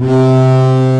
व्ष्वाइ